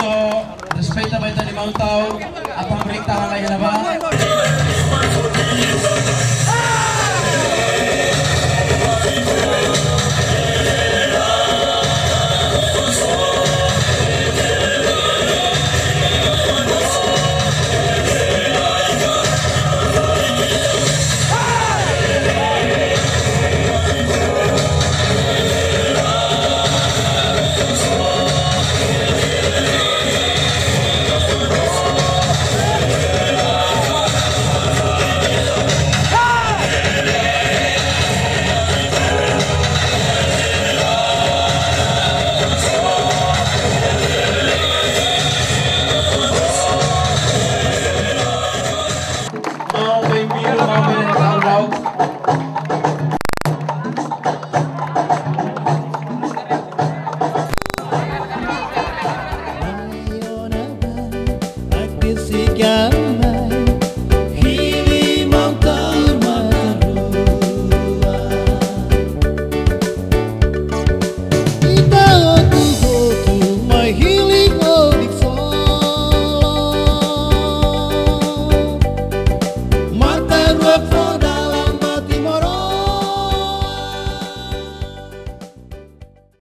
so respeita ba itong limang tao at pamrikta ka kayo na ba?